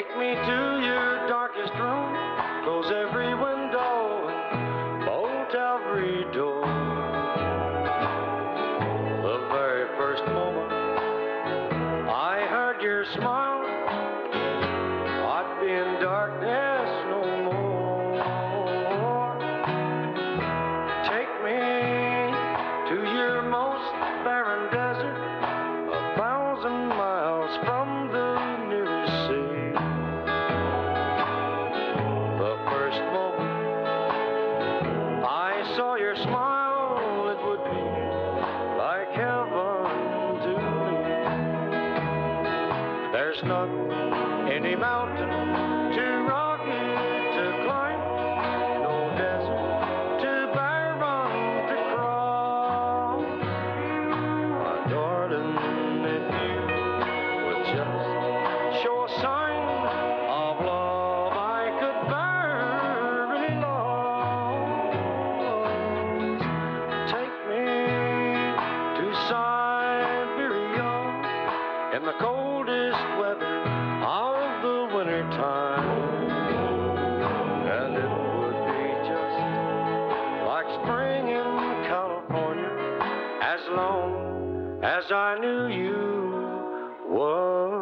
Take me to your darkest room, close every window, bolt every door. The very first moment I heard your smile. smile, it would be like heaven to me. There's not any mountain too rocky to climb, no desert too barren to crawl. My darling, if you would just show a sign. In the coldest weather of the winter time. And it would be just like spring in California as long as I knew you were.